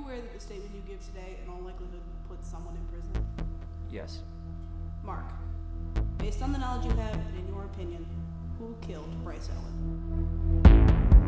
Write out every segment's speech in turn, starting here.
agree that the statement you give today, in all likelihood, puts someone in prison? Yes. Mark, based on the knowledge you have and in your opinion, who killed Bryce Owen?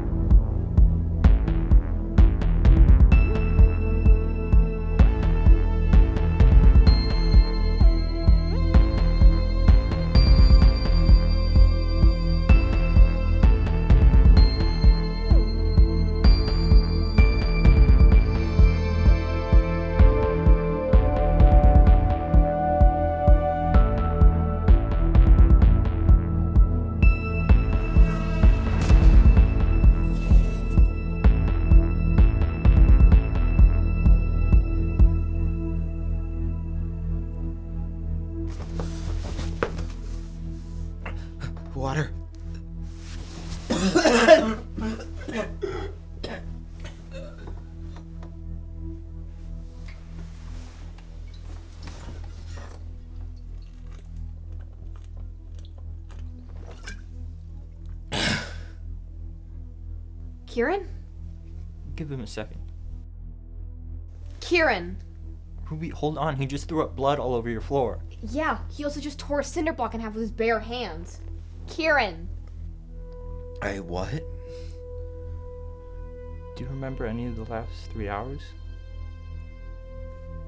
Kieran? Give him a second. Kieran! Ruby, hold on. He just threw up blood all over your floor. Yeah, he also just tore a cinder block in half with his bare hands. Kieran! I what? Do you remember any of the last three hours?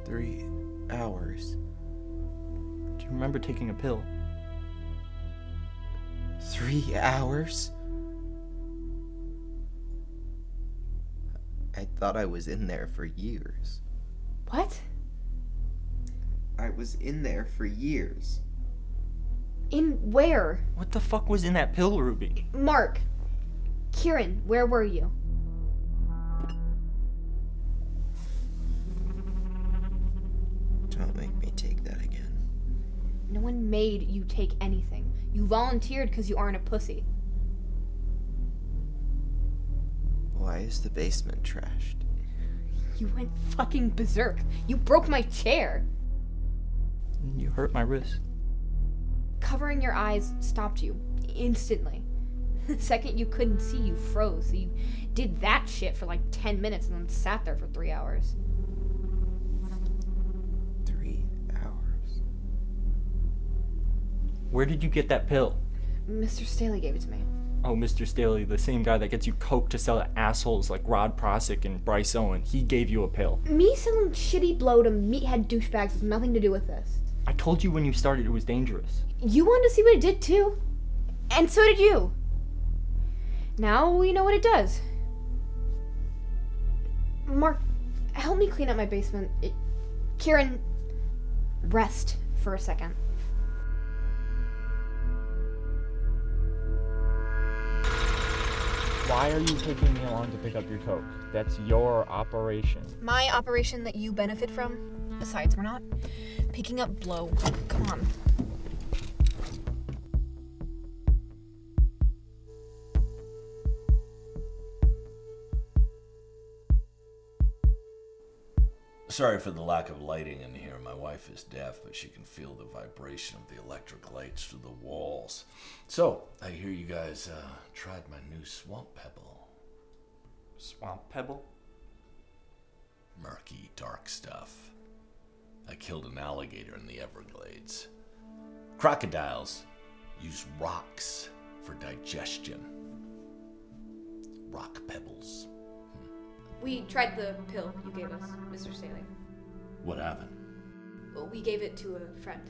Three hours. Do you remember taking a pill? Three hours? I thought I was in there for years. What? I was in there for years. In where? What the fuck was in that pill, Ruby? Mark! Kieran, where were you? Don't make me take that again. No one made you take anything. You volunteered because you aren't a pussy. Why is the basement trashed? You went fucking berserk. You broke my chair. You hurt my wrist. Covering your eyes stopped you instantly. The second you couldn't see, you froze. So you did that shit for like 10 minutes and then sat there for three hours. Three hours. Where did you get that pill? Mr. Staley gave it to me. Oh, Mr. Staley, the same guy that gets you coke to sell to assholes like Rod Procyk and Bryce Owen. He gave you a pill. Me selling shitty blow to meathead douchebags has nothing to do with this. I told you when you started it was dangerous. You wanted to see what it did too. And so did you. Now we know what it does. Mark, help me clean up my basement. It, Kieran, rest for a second. Why are you taking me along to pick up your coke? That's your operation. My operation that you benefit from? Besides, we're not picking up blow. Come on. Sorry for the lack of lighting in here. My wife is deaf, but she can feel the vibration of the electric lights through the walls. So, I hear you guys uh, tried my new swamp pebble. Swamp Pebble? Murky, dark stuff. I killed an alligator in the Everglades. Crocodiles use rocks for digestion. Rock pebbles. We tried the pill you gave us, Mr. Staley. What happened? We gave it to a friend.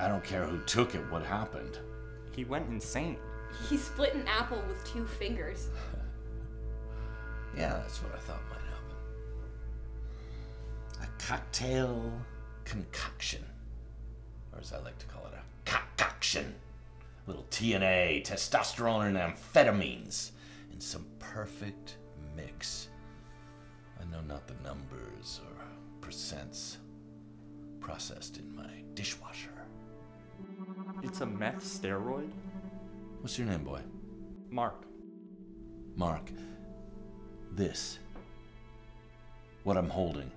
I don't care who took it, what happened? He went insane. He split an apple with two fingers. Yeah, that's what I thought might happen. A cocktail concoction. Or as I like to call it, a concoction. Little TNA, testosterone, and amphetamines And some perfect mix. I know not the numbers or percents processed in my dishwasher. It's a meth steroid? What's your name, boy? Mark. Mark, this, what I'm holding,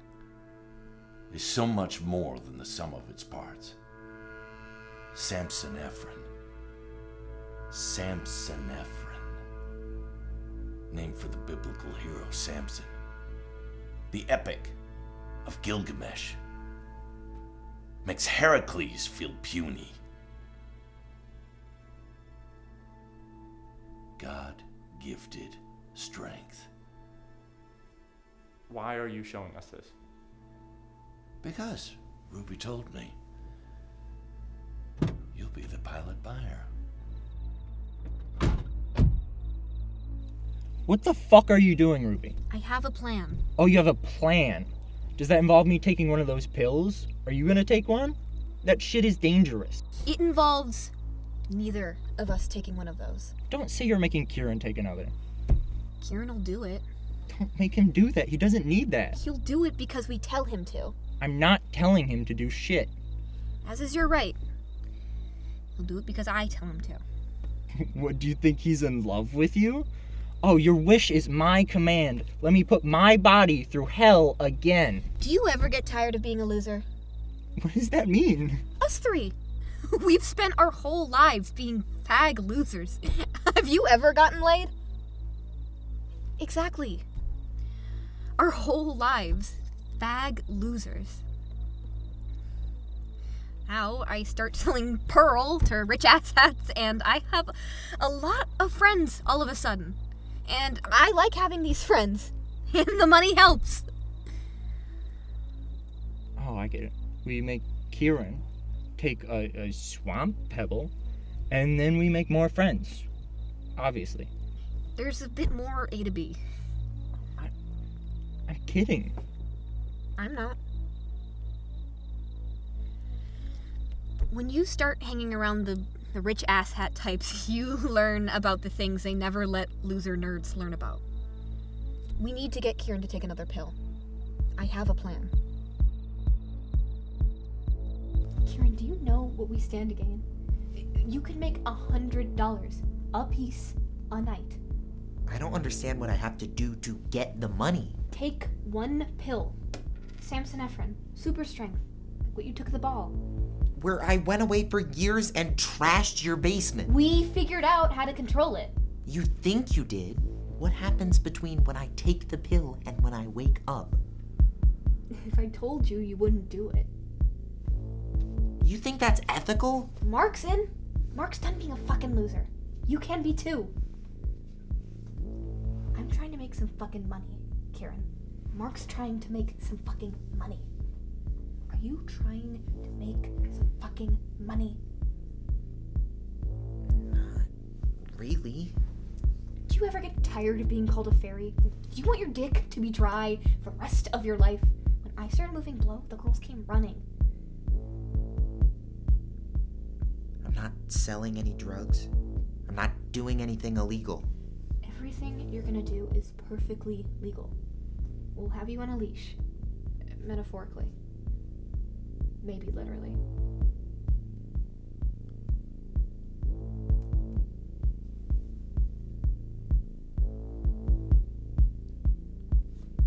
is so much more than the sum of its parts. Samson Ephron. Samson Ephron. Named for the biblical hero Samson. The epic of Gilgamesh makes Heracles feel puny. God gifted strength. Why are you showing us this? Because Ruby told me you'll be the pilot buyer. What the fuck are you doing, Ruby? I have a plan. Oh, you have a plan. Does that involve me taking one of those pills? Are you gonna take one? That shit is dangerous. It involves neither of us taking one of those. Don't say you're making Kieran take another. Kieran will do it. Don't make him do that. He doesn't need that. He'll do it because we tell him to. I'm not telling him to do shit. As is your right. He'll do it because I tell him to. What, do you think he's in love with you? Oh, your wish is my command. Let me put my body through hell again. Do you ever get tired of being a loser? What does that mean? Us three. We've spent our whole lives being fag losers. Have you ever gotten laid? Exactly. Our whole lives, fag losers. Now I start selling Pearl to rich asshats, and I have a lot of friends all of a sudden. And I like having these friends, and the money helps. Oh, I get it. We make Kieran take a, a swamp pebble, and then we make more friends. Obviously. There's a bit more A to B. I'm kidding. I'm not. When you start hanging around the, the rich asshat types, you learn about the things they never let loser nerds learn about. We need to get Kieran to take another pill. I have a plan. Kieran, do you know what we stand to gain? You could make a hundred dollars a piece a night. I don't understand what I have to do to get the money. Take one pill. Samson Efron, super strength. Like what you took the ball. Where I went away for years and trashed your basement. We figured out how to control it. You think you did? What happens between when I take the pill and when I wake up? If I told you, you wouldn't do it. You think that's ethical? Mark's in. Mark's done being a fucking loser. You can be too. I'm trying to make some fucking money, Kieran. Mark's trying to make some fucking money. Are you trying to make some fucking money? Not really. Do you ever get tired of being called a fairy? Do you want your dick to be dry for the rest of your life? When I started moving blow, the girls came running. I'm not selling any drugs. I'm not doing anything illegal. Everything you're gonna do is perfectly legal. We'll have you on a leash. Metaphorically. Maybe literally.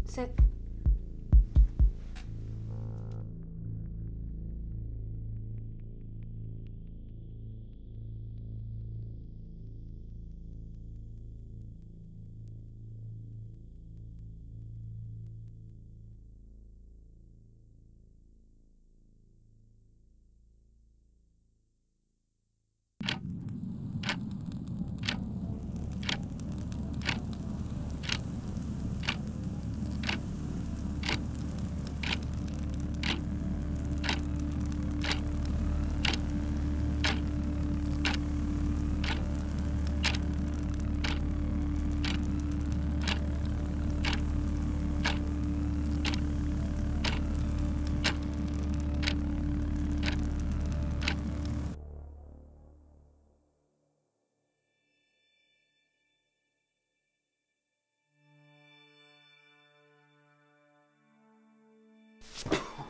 Sit.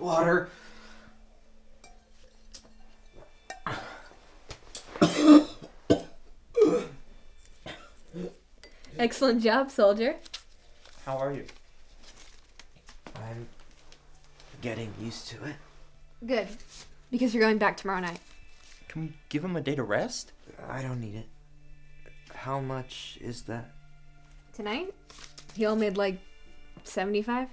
Water. Excellent job, soldier. How are you? I'm getting used to it. Good. Because you're going back tomorrow night. Can we give him a day to rest? I don't need it. How much is that? Tonight? He all made like 75?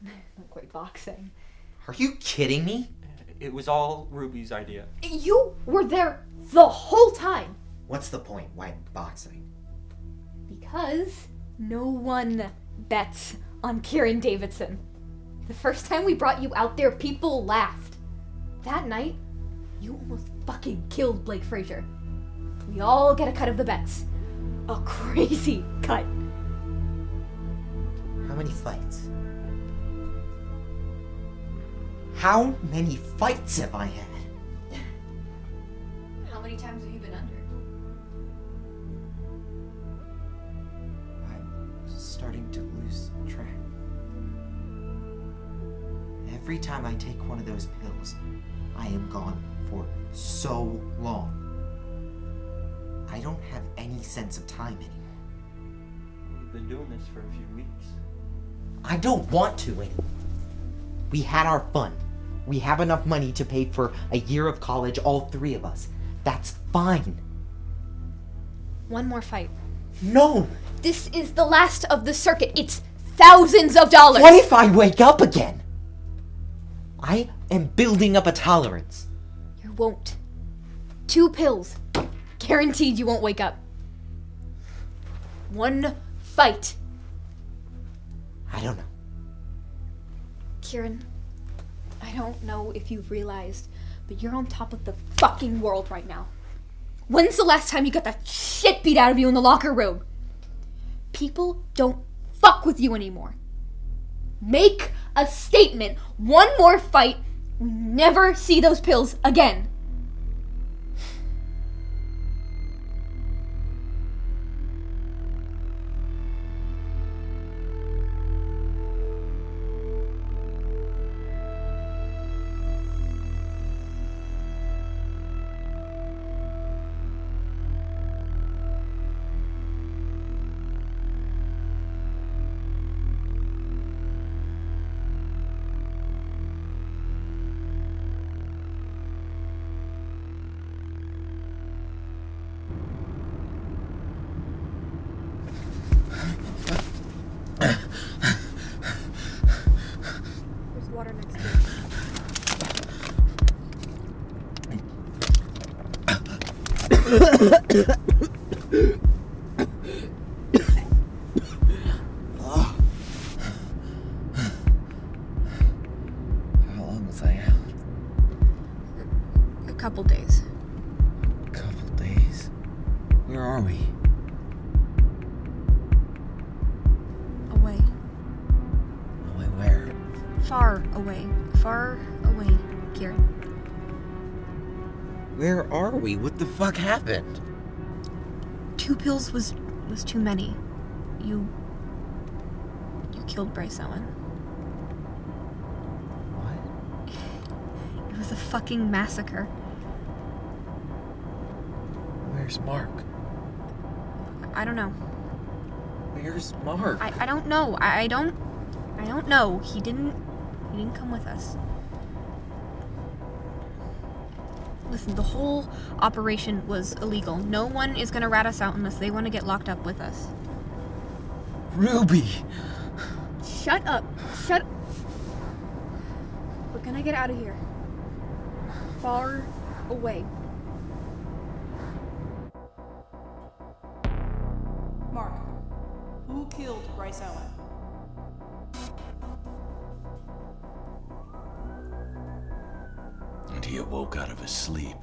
not, not quite boxing. Are you kidding me? It was all Ruby's idea. You were there the whole time What's the point? Why boxing? because no one bets on Kieran Davidson. The first time we brought you out there, people laughed. That night, you almost fucking killed Blake Frazier. We all get a cut of the bets. A crazy cut. How many fights? How many fights have I had? How many times have you been under? I'm starting to lose track. Every time I take one of those pills, I am gone for so long. I don't have any sense of time anymore. We've been doing this for a few weeks. I don't want to anymore. We had our fun. We have enough money to pay for a year of college, all three of us. That's fine. One more fight. No! This is the last of the circuit. It's thousands of dollars. What if I wake up again? I am building up a tolerance. You won't. Two pills. Guaranteed you won't wake up. One fight. I don't know. Kieran, I don't know if you've realized, but you're on top of the fucking world right now. When's the last time you got the shit beat out of you in the locker room? People don't fuck with you anymore. Make a statement. One more fight. We never see those pills again. ハハハハ! The fuck happened? Two pills was was too many. You you killed Bryce Owen. What? It was a fucking massacre. Where's Mark? I don't know. Where's Mark? I, I don't know. I, I don't I don't know. He didn't he didn't come with us. Listen, the whole operation was illegal. No one is gonna rat us out unless they want to get locked up with us. Ruby! Shut up. Shut We're gonna get out of here. Far away. Mark, who killed Bryce Owen? He awoke out of his sleep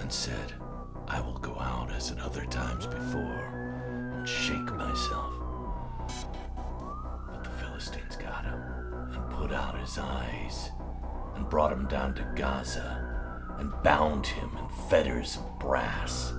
and said, I will go out as at other times before and shake myself. But the Philistines got him and put out his eyes and brought him down to Gaza and bound him in fetters of brass